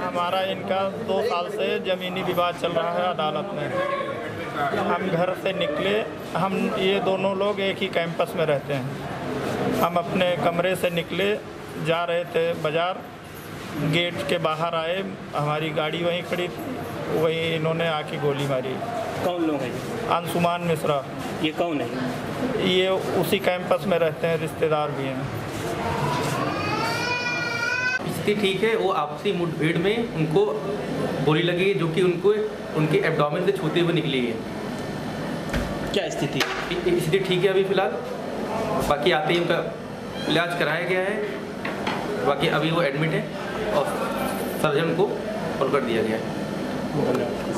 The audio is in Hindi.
हमारा इनका दो साल से ज़मीनी विवाद चल रहा है अदालत में। हम घर से निकले, हम ये दोनों लोग एक ही कैंपस में रहते हैं। हम अपने कमरे से निकले, जा रहे थे बाज़ार, गेट के बाहर आए, हमारी गाड़ी वहीं खड़ी थी। वहीं इन्होंने आके गोली मारी। कौन लोग हैं? अंशुमान मिश्रा। ये कौन है? ये उसी कैंपस में रहते हैं रिश्तेदार भी हैं। स्थिति ठीक है वो आपसी मुठभेड़ में उनको गोली लगी है जो कि उनको उनके एब्डोमेन से छूते हुए निकली है। क्या स्थिति स्थिति ठीक है अभी फ़िलहाल। बाकी आते ही उनका इलाज कराया गया है। बाकी अभी वो एडमिट है और सर्जन को कॉल कर दिया गया है। 我不了